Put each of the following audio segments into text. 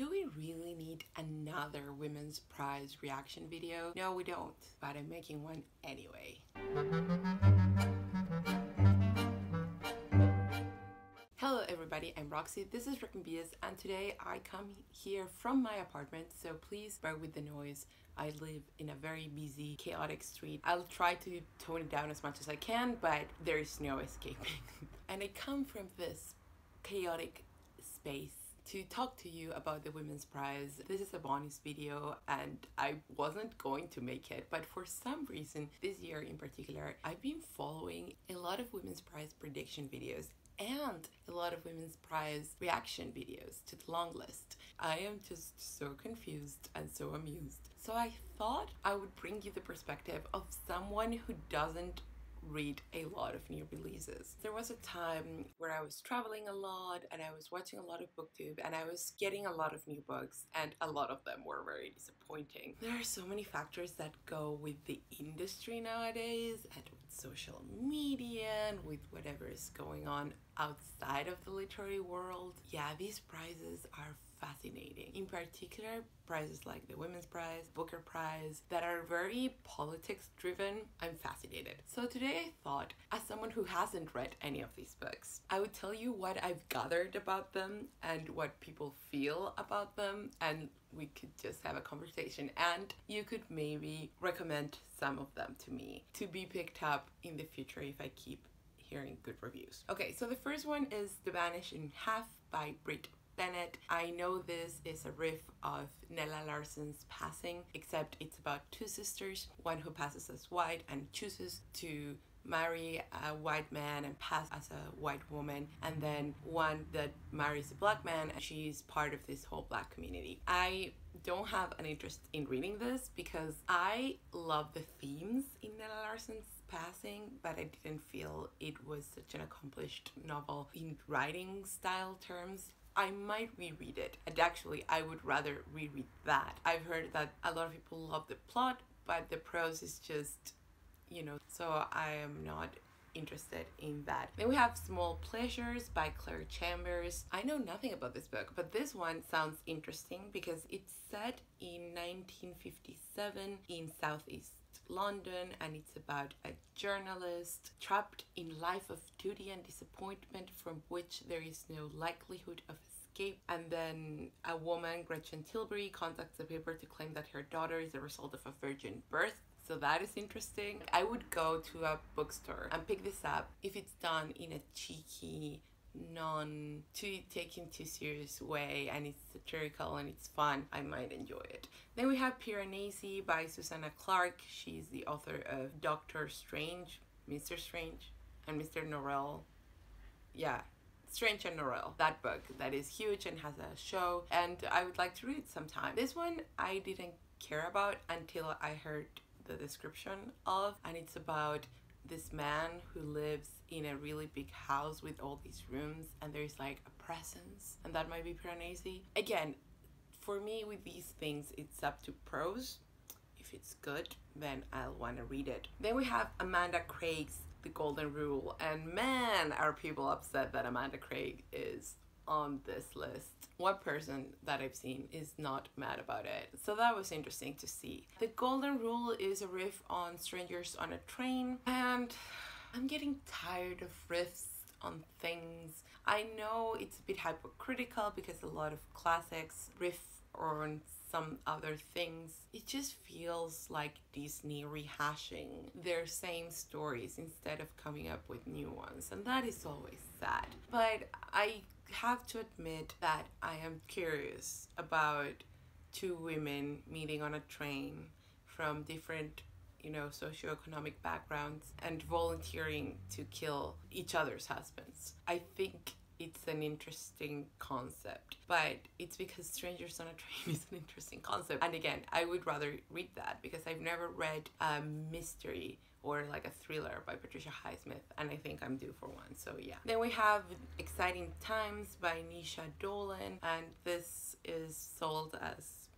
Do we really need another Women's Prize reaction video? No, we don't, but I'm making one anyway. Hello everybody, I'm Roxy, this is Rick and Bias, and today I come here from my apartment, so please bear with the noise. I live in a very busy, chaotic street. I'll try to tone it down as much as I can, but there is no escaping. and I come from this chaotic space to talk to you about the Women's Prize. This is a bonus video and I wasn't going to make it, but for some reason, this year in particular, I've been following a lot of Women's Prize prediction videos and a lot of Women's Prize reaction videos to the long list. I am just so confused and so amused. So I thought I would bring you the perspective of someone who doesn't read a lot of new releases. There was a time where I was traveling a lot and I was watching a lot of booktube and I was getting a lot of new books and a lot of them were very disappointing. There are so many factors that go with the industry nowadays and social media and with whatever is going on outside of the literary world. Yeah, these prizes are fascinating. In particular, prizes like the Women's Prize, Booker Prize, that are very politics driven, I'm fascinated. So today I thought, as someone who hasn't read any of these books, I would tell you what I've gathered about them and what people feel about them, and we could just have a conversation. And you could maybe recommend some of them to me to be picked up in the future if I keep hearing good reviews. Okay, so the first one is The Vanishing Half by Brit Bennett. I know this is a riff of Nella Larsen's Passing, except it's about two sisters, one who passes as white and chooses to marry a white man and pass as a white woman and then one that marries a black man and she's part of this whole black community. I don't have an interest in reading this because I love the themes in Nella Larsen's passing but I didn't feel it was such an accomplished novel in writing style terms I might reread it. And actually, I would rather reread that. I've heard that a lot of people love the plot, but the prose is just, you know, so I am not interested in that. Then we have Small Pleasures by Clare Chambers. I know nothing about this book, but this one sounds interesting because it's set in 1957 in Southeast London and it's about a journalist trapped in life of duty and disappointment from which there is no likelihood of escape and then a woman Gretchen Tilbury contacts the paper to claim that her daughter is the result of a virgin birth so that is interesting. I would go to a bookstore and pick this up if it's done in a cheeky, non too taken too serious way and it's satirical and it's fun i might enjoy it then we have piranesi by susanna clarke she's the author of doctor strange mr strange and mr norrell yeah Strange and Norrell, that book that is huge and has a show, and I would like to read sometime. This one I didn't care about until I heard the description of, and it's about this man who lives in a really big house with all these rooms and there's like a presence and that might be Piranesi. Again, for me with these things it's up to prose. If it's good, then I'll want to read it. Then we have Amanda Craig's The Golden Rule and man are people upset that Amanda Craig is on this list. One person that I've seen is not mad about it. So that was interesting to see. The Golden Rule is a riff on Strangers on a Train and I'm getting tired of riffs on things. I know it's a bit hypocritical because a lot of classics riff on some other things. It just feels like Disney rehashing their same stories instead of coming up with new ones, and that is always sad. But I have to admit that I am curious about two women meeting on a train from different you know socioeconomic backgrounds and volunteering to kill each other's husbands i think it's an interesting concept but it's because strangers on a train is an interesting concept and again i would rather read that because i've never read a mystery or like a thriller by Patricia Highsmith and I think I'm due for one so yeah. Then we have Exciting Times by Naoise Dolan and this is sold as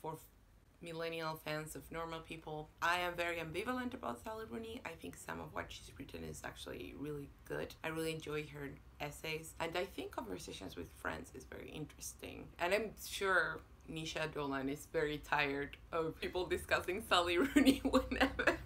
for millennial fans of normal people. I am very ambivalent about Sally Rooney. I think some of what she's written is actually really good. I really enjoy her essays, and I think Conversations with Friends is very interesting. And I'm sure Naoise Dolan is very tired of people discussing Sally Rooney whenever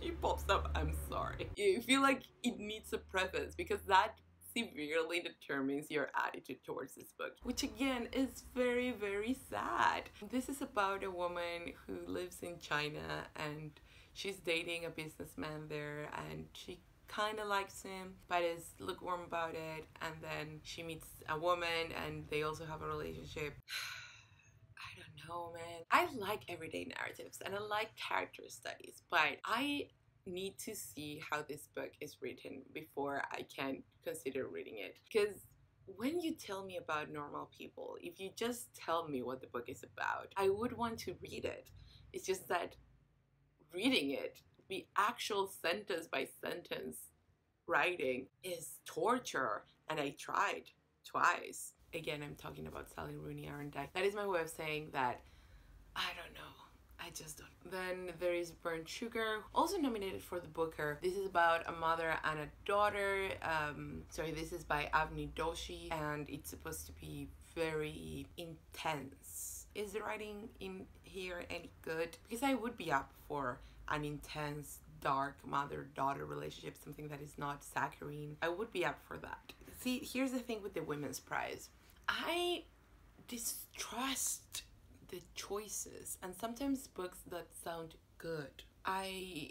she pops up. I'm sorry. I feel like it needs a preface because that severely determines your attitude towards this book, which again is very, very sad. This is about a woman who lives in China and she's dating a businessman there and she kind of likes him but is lukewarm about it and then she meets a woman and they also have a relationship I don't know, man. I like everyday narratives and I like character studies, but I need to see how this book is written before I can consider reading it. Because when you tell me about normal people, if you just tell me what the book is about, I would want to read it. It's just that reading it, the actual sentence by sentence writing, is torture. And I tried twice. Again, I'm talking about Sally Rooney, aren't I? That is my way of saying that I don't know. I just don't. Then there is Burnt Sugar, also nominated for the Booker. This is about a mother and a daughter. Um, sorry, this is by Avni Doshi, and it's supposed to be very intense. Is the writing in here any good? Because I would be up for an intense, dark mother-daughter relationship, something that is not saccharine. I would be up for that. See, here's the thing with the Women's Prize. I distrust the choices and sometimes books that sound good. I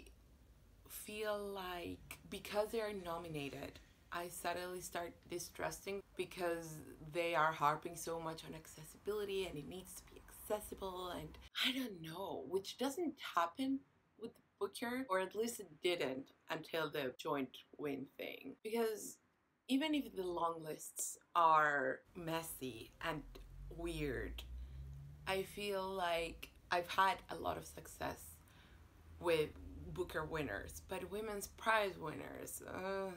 feel like because they are nominated, I suddenly start distrusting because they are harping so much on accessibility and it needs to be accessible and I don't know, which doesn't happen with the Booker, or at least it didn't until the joint win thing. Because even if the long lists are messy and weird I feel like I've had a lot of success with Booker winners, but women's prize winners, uh,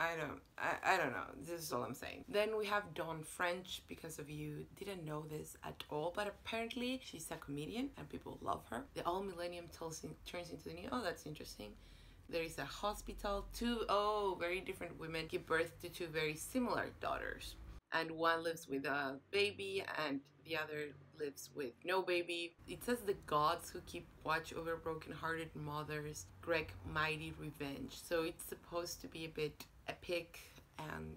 I don't, I, I don't know. This is all I'm saying. Then we have Dawn French, because of you. Didn't know this at all, but apparently she's a comedian and people love her. The All Millennium tells in, turns into the new. Oh, that's interesting. There is a hospital. Two, oh, very different women give birth to two very similar daughters and one lives with a baby and the other lives with no baby. It says the gods who keep watch over broken-hearted mothers, Greg Mighty Revenge. So it's supposed to be a bit epic and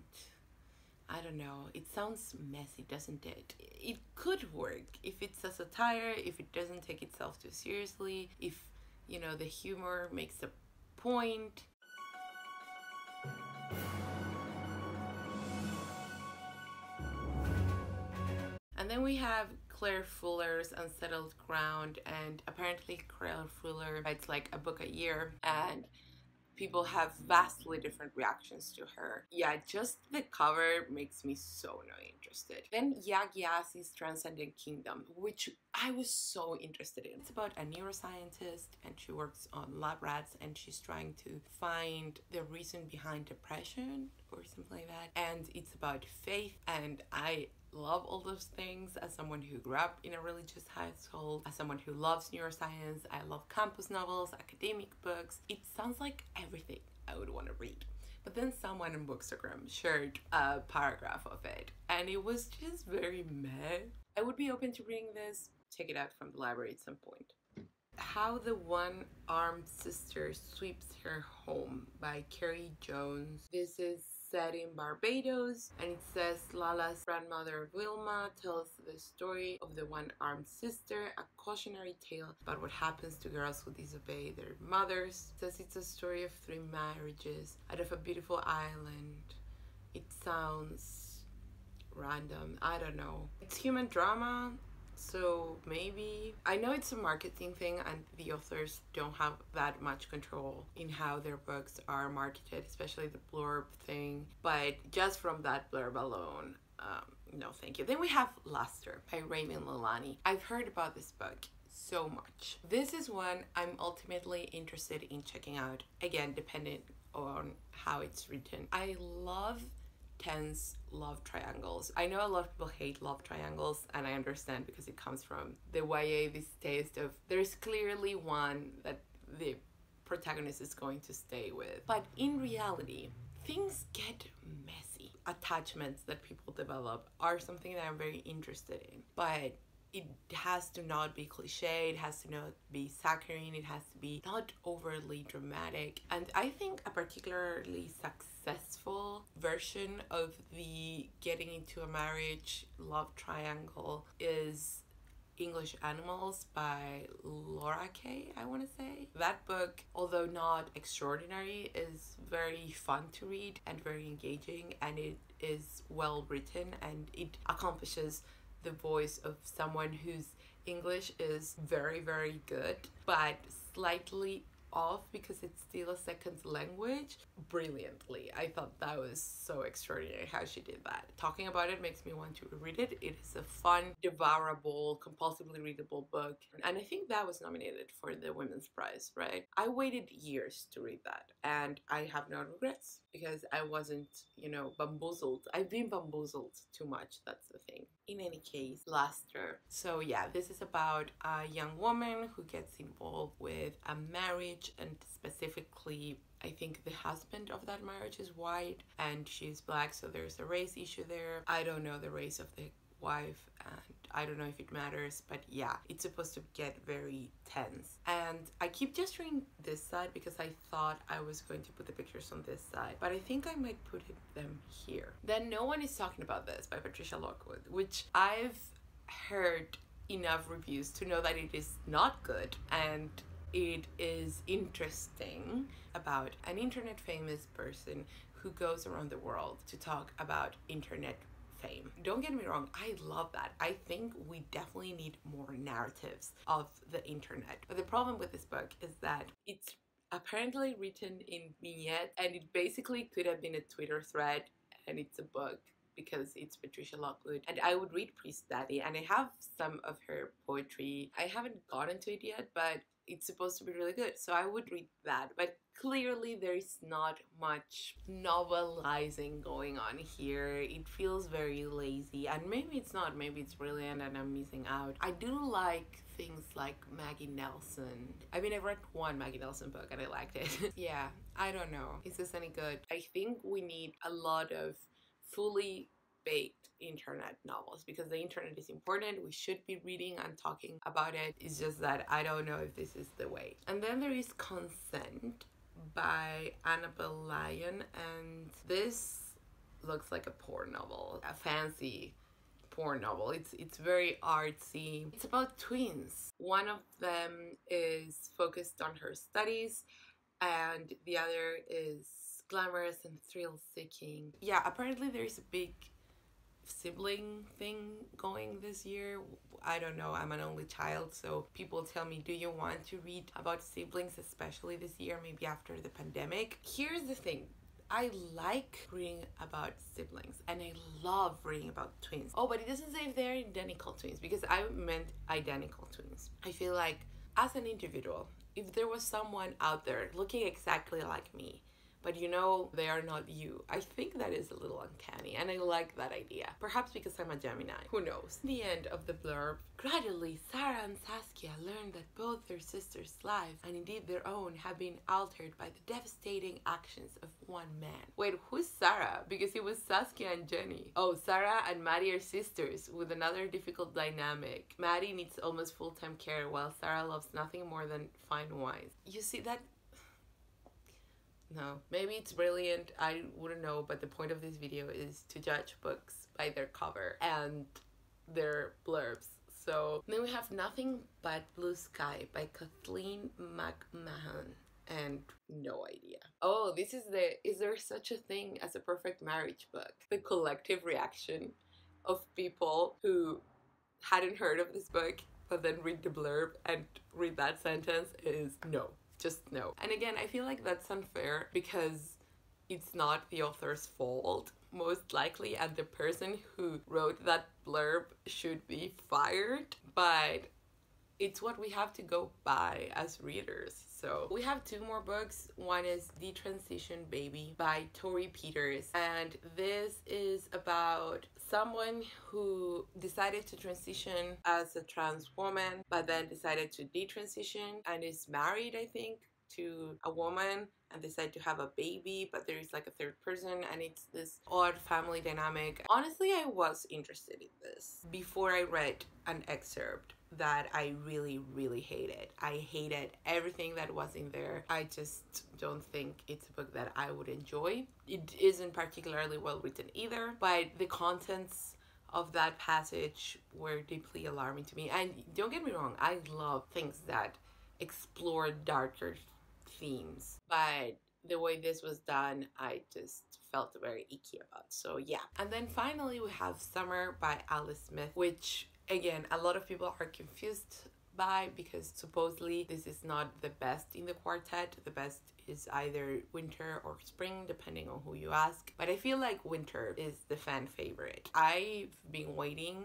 I don't know. It sounds messy, doesn't it? It could work if it's a satire, if it doesn't take itself too seriously, if, you know, the humor makes a point. And then we have Claire Fuller's Unsettled Ground, and apparently Claire Fuller writes like a book a year, and people have vastly different reactions to her. Yeah, just the cover makes me so not interested. Then Yaa Gyasi's Transcendent Kingdom, which I was so interested in. It's about a neuroscientist and she works on lab rats and she's trying to find the reason behind depression or something like that. And it's about faith and I love all those things as someone who grew up in a religious household, as someone who loves neuroscience, I love campus novels, academic books. It sounds like everything I would want to read. But then someone in Bookstagram shared a paragraph of it, and it was just very meh. I would be open to reading this, take it out from the library at some point. How the One Armed Sister Sweeps Her Home by Cherie Jones. This is set in Barbados and it says Lala's grandmother Wilma tells the story of the one-armed sister, a cautionary tale about what happens to girls who disobey their mothers. It says it's a story of three marriages out of a beautiful island. It sounds random. I don't know. It's human drama so maybe I know it's a marketing thing and the authors don't have that much control in how their books are marketed, especially the blurb thing. But just from that blurb alone, um, no thank you. Then we have Luster by Raven Leilani. I've heard about this book so much. This is one I'm ultimately interested in checking out. Again, depending on how it's written. I love tense love triangles. I know a lot of people hate love triangles, and I understand because it comes from the YA, this taste of there's clearly one that the protagonist is going to stay with. But in reality, things get messy. Attachments that people develop are something that I'm very interested in. But it has to not be cliche, it has to not be saccharine, it has to be not overly dramatic. And I think a particularly successful version of the getting into a marriage love triangle is English Animals by Laura Kaye, I want to say. That book, although not extraordinary, is very fun to read and very engaging, and it is well written and it accomplishes the voice of someone whose English is very, very good, but slightly off because it's still a second language brilliantly. I thought that was so extraordinary how she did that. Talking about it makes me want to read it. It is a fun, devourable, compulsively readable book. And I think that was nominated for the Women's Prize, right? I waited years to read that and I have no regrets because I wasn't, you know, bamboozled. I've been bamboozled too much. That's the thing. In any case, Luster. So, yeah, this is about a young woman who gets involved with a marriage and specifically I think the husband of that marriage is white and she's black, so there's a race issue there. I don't know the race of the wife and I don't know if it matters, but yeah, it's supposed to get very tense. And I keep gesturing this side because I thought I was going to put the pictures on this side, but I think I might put them here. Then No One is Talking About This by Patricia Lockwood, which I've heard enough reviews to know that it is not good and it is interesting about an internet famous person who goes around the world to talk about internet fame. Don't get me wrong, I love that. I think we definitely need more narratives of the internet. But the problem with this book is that it's apparently written in vignette and it basically could have been a Twitter thread and it's a book because it's Patricia Lockwood. And I would read Priestdaddy and I have some of her poetry. I haven't gotten to it yet, but it's supposed to be really good. So I would read that. But clearly there's not much novelizing going on here. It feels very lazy. And maybe it's not. Maybe it's brilliant and I'm missing out. I do like things like Maggie Nelson. I mean, I read one Maggie Nelson book and I liked it. yeah, I don't know. Is this any good? I think we need a lot of fully baked internet novels because the internet is important. We should be reading and talking about it. It's just that I don't know if this is the way. And then there is Consent by Annabel Lyon, and this looks like a porn novel, a fancy porn novel. It's it's very artsy. It's about twins. One of them is focused on her studies and the other is glamorous and thrill seeking. Yeah, apparently there's a big sibling thing going this year. I don't know, I'm an only child, so people tell me, Do you want to read about siblings, especially this year, maybe after the pandemic? Here's the thing. I like reading about siblings and I love reading about twins. Oh, but it doesn't say if they're identical twins because I meant identical twins. I feel like as an individual, if there was someone out there looking exactly like me but you know they are not you. I think that is a little uncanny and I like that idea. Perhaps because I'm a Gemini. Who knows? The end of the blurb. Gradually, Sarah and Saskia learn that both their sisters' lives, and indeed their own, have been altered by the devastating actions of one man. Wait, who's Sarah? Because it was Saskia and Jenny. Oh, Sarah and Maddie are sisters with another difficult dynamic. Maddie needs almost full-time care while Sarah loves nothing more than fine wine. You see, that no. Maybe it's brilliant. I wouldn't know but the point of this video is to judge books by their cover and their blurbs. So then we have nothing but blue sky by kathleen macmahon and no idea. Oh this is the is there such a thing as a perfect marriage book? The collective reaction of people who hadn't heard of this book but then read the blurb and read that sentence is no just no. And again, I feel like that's unfair because it's not the author's fault most likely and the person who wrote that blurb should be fired but it's what we have to go by as readers So we have two more books. One is Detransition Baby by Torrey Peters. And this is about someone who decided to transition as a trans woman, but then decided to detransition and is married, I think, to a woman and decide to have a baby, but there is like a third person and it's this odd family dynamic. Honestly, I was interested in this before I read an excerpt that I really, really hated. I hated everything that was in there. I just don't think it's a book that I would enjoy. It isn't particularly well written either, but the contents of that passage were deeply alarming to me. And don't get me wrong, I love things that explore darker themes, but the way this was done, I just felt very icky about. So yeah. And then finally we have Summer by Ali Smith, which again, a lot of people are confused by because supposedly this is not the best in the quartet. The best is either winter or spring, depending on who you ask. But I feel like winter is the fan favorite. I've been waiting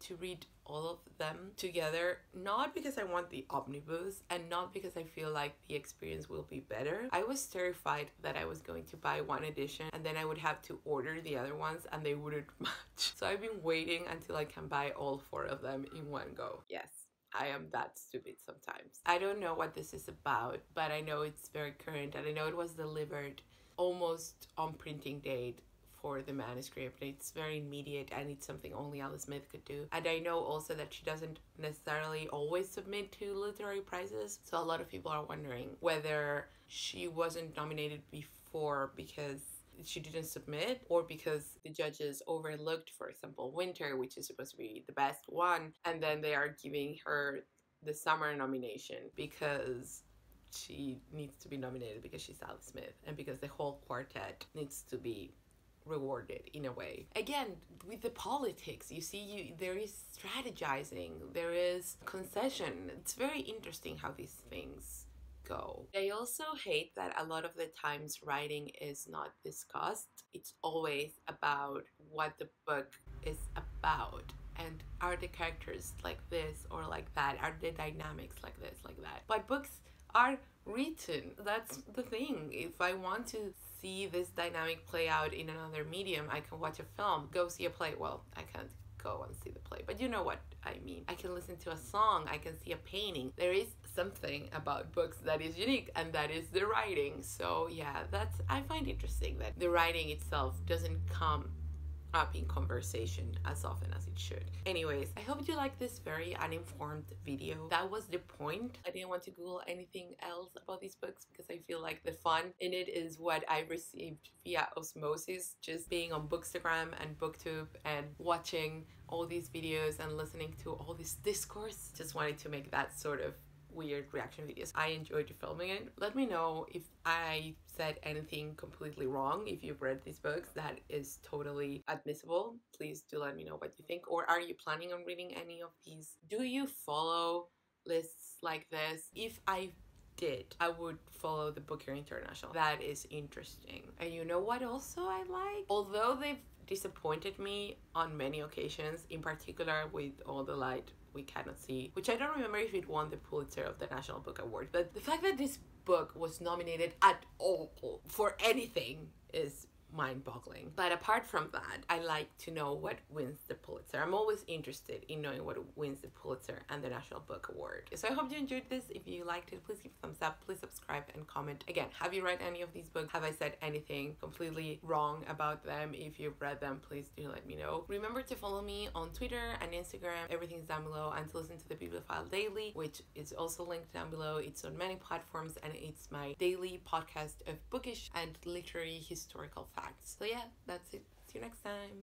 to read all of them together, not because I want the omnibus and not because I feel like the experience will be better. I was terrified that I was going to buy one edition and then I would have to order the other ones and they wouldn't match. So I've been waiting until I can buy all four of them in one go. Yes. I am that stupid sometimes. I don't know what this is about, but I know it's very current and I know it was delivered almost on printing date for the manuscript. It's very immediate and it's something only Ali Smith could do. And I know also that she doesn't necessarily always submit to literary prizes. So a lot of people are wondering whether she wasn't nominated before because she didn't submit or because the judges overlooked for example winter which is supposed to be the best one and then they are giving her the summer nomination because she needs to be nominated because she's Ali Smith and because the whole quartet needs to be rewarded in a way. Again, with the politics, you see, you there is strategizing, there is concession. It's very interesting how these things go. I also hate that a lot of the times writing is not discussed. It's always about what the book is about. And are the characters like this or like that? Are the dynamics like this, like that? But books are written. That's the thing. If I want to see this dynamic play out in another medium, I can watch a film, go see a play. Well, I can't go and see the play, but you know what I mean. I can listen to a song, I can see a painting. There is something about books that is unique, and that is the writing. So, yeah, that's I find interesting that the writing itself doesn't come up in conversation as often as it should. Anyways, I hope you like this very uninformed video. That was the point. I didn't want to Google anything else about these books because I feel like the fun in it is what I received via osmosis, just being on Bookstagram and Booktube and watching all these videos and listening to all this discourse. Just wanted to make that sort of weird reaction videos. I enjoyed filming it. Let me know if I said anything completely wrong. If you've read these books, that is totally admissible. Please do let me know what you think. Or are you planning on reading any of these? Do you follow lists like this? If I did, I would follow the Booker International. That is interesting. And you know what also I like? Although they've disappointed me on many occasions, in particular with All the Light we cannot see, which I don't remember if it won the Pulitzer of the National Book Award, but the fact that this book was nominated at all for anything is mind boggling. But apart from that, I like to know what wins the Pulitzer. I'm always interested in knowing what wins the Pulitzer and the National Book Award. So I hope you enjoyed this. If you liked it, please give a thumbs up, please subscribe and comment. Again, have you read any of these books? Have I said anything completely wrong about them? If you've read them, please do let me know. Remember to follow me on Twitter and Instagram. Everything's down below and to listen to the Bibliophile Daily, which is also linked down below. It's on many platforms and it's my daily podcast of bookish and literary historical facts. So yeah, that's it. See you next time.